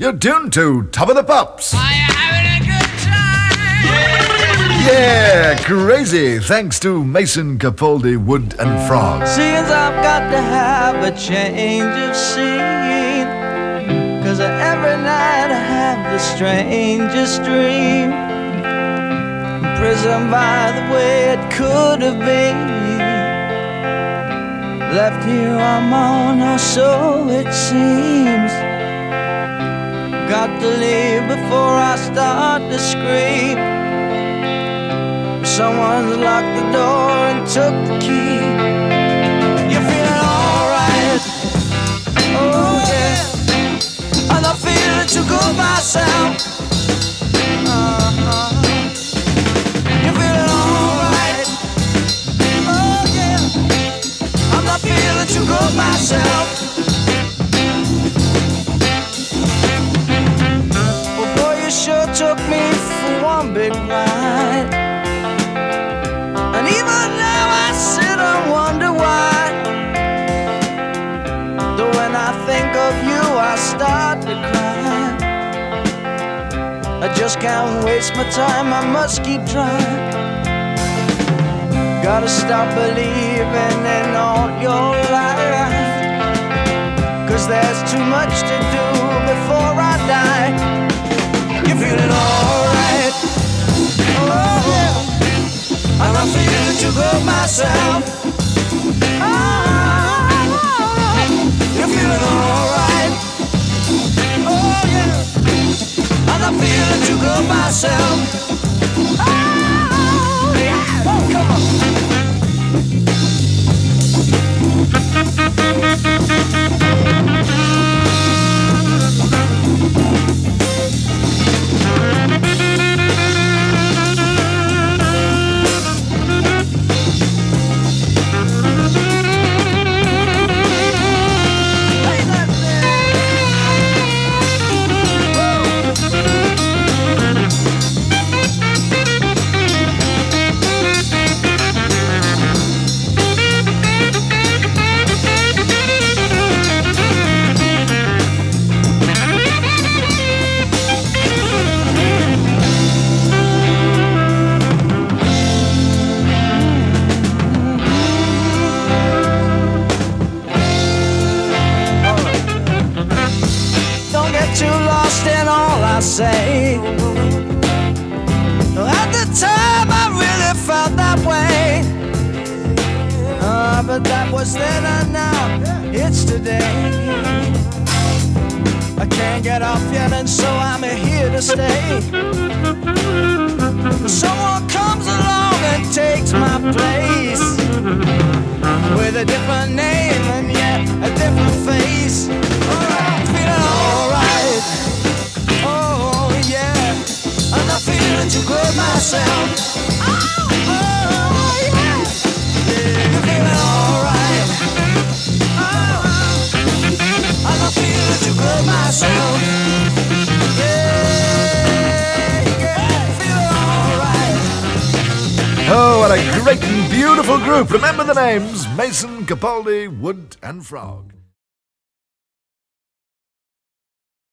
You're tuned to Top of the Pops. Are you having a good time? Yeah, crazy. Thanks to Mason Capaldi, Wood and Frog. Seems I've got to have a change of scene. Cause every night I have the strangest dream. Imprisoned by the way it could have been. Left here I'm on, or so it seems. To leave before I start to scream. Someone's locked the door and took the key. You're feeling alright. Oh yeah. I'm not feeling too good myself. Uh-huh. You're feeling alright. Oh yeah. I'm not feeling too good myself. Big ride. And even now I sit and wonder why. Though when I think of you, I start to cry. I just can't waste my time, I must keep trying. Gotta stop believing in all your lies. Cause there's too much to do Ah, you're feeling alright. Oh, yeah. I'm feeling too good myself. I say. At the time, I really felt that way. Uh, but that was then and now it's today. I can't get off yet, and so I'm here to stay. Someone comes along and takes my place Oh, what oh, a oh, great and beautiful group. Remember the names Mason Capaldi, Wood and Frog.